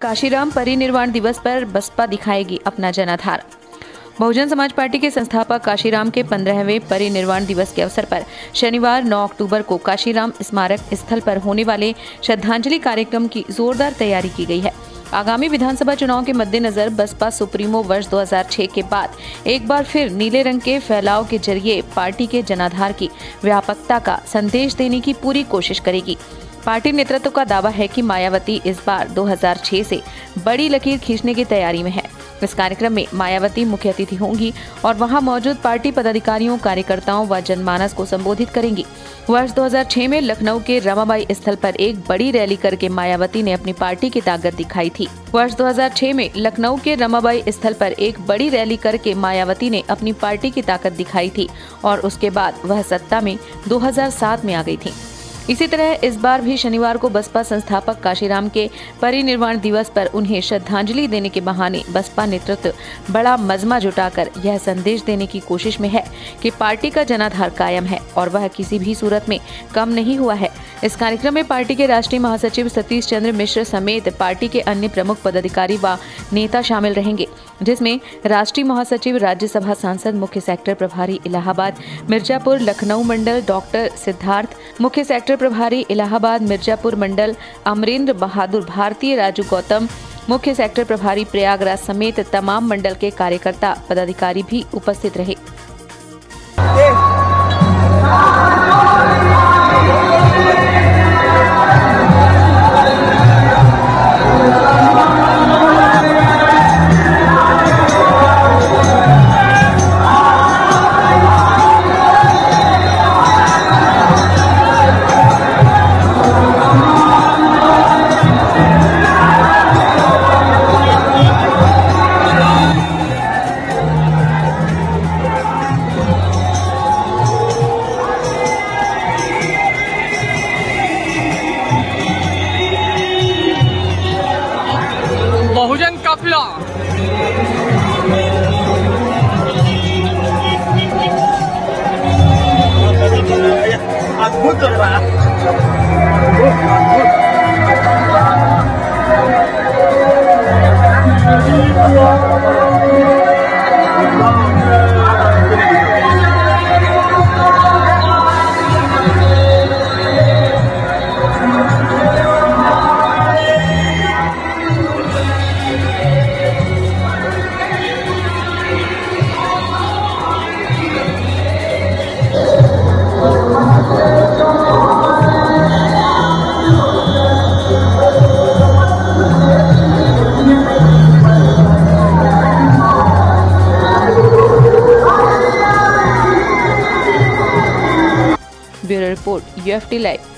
काशीराम परिनिर्वाण दिवस पर बसपा दिखाएगी अपना जनाधार। बहुजन समाज पार्टी के संस्थापक काशीराम के पंद्रहवें परिनिर्वाण दिवस के अवसर पर शनिवार 9 अक्टूबर को काशीराम स्मारक स्थल पर होने वाले श्रद्धांजलि कार्यक्रम की जोरदार तैयारी की गई है। आगामी विधानसभा चुनाव के मद्देनजर बसपा सुप्रीमो वर्ष 2006 के बाद एक बार फिर नीले रंग के फैलाव के ज़रिए पार्टी के जनाधार की व्यापकता का संदेश देने की पूरी कोशिश करेगी। पार्टी नेतृत्व का दावा है कि मायावती इस बार 2006 से बड़ी लकीर खींचने की तैयारी में है। इस कार्यक्रम में मायावती मुख्य अतिथि होंगी और वहाँ मौजूद पार्टी पदाधिकारियों, कार्यकर्ताओं व जनमानस को संबोधित करेंगी। वर्ष 2006 में लखनऊ के रमाबाई स्थल पर एक बड़ी रैली करके मायावती ने अपनी पार्टी की ताकत दिखाई थी। वर्ष 2006 में लखनऊ के रमाबाई स्थल पर एक बड़ी रैली करके मायावती ने अपनी पार्टी की ताकत दिखाई थी और उसके बाद वह सत्ता में 2007 में आ गई थी। इसी तरह इस बार भी शनिवार को बसपा संस्थापक काशीराम के परिनिर्वाण दिवस पर उन्हें श्रद्धांजलि देने के बहाने बसपा नेतृत्व बड़ा मजमा जुटाकर यह संदेश देने की कोशिश में है कि पार्टी का जनाधार कायम है और वह किसी भी सूरत में कम नहीं हुआ है। इस कार्यक्रम में पार्टी के राष्ट्रीय महासचिव सतीश चंद्र मिश्र समेत पार्टी के अन्य प्रमुख पदाधिकारी व नेता शामिल रहेंगे, जिसमें राष्ट्रीय महासचिव, राज्यसभा सांसद, मुख्य सेक्टर प्रभारी इलाहाबाद, मिर्जापुर लखनऊ मंडल डॉक्टर सिद्धार्थ, मुख्य सेक्टर प्रभारी इलाहाबाद, मिर्जापुर मंडल अमरेंद्र बहादुर, भारतीय राजू गौतम, मुख्य सेक्टर प्रभारी प्रयागराज समेत तमाम मंडल के कार्यकर्ता पदाधिकारी भी उपस्थित रहे। अद्भुत लग रहा है report UFD Live.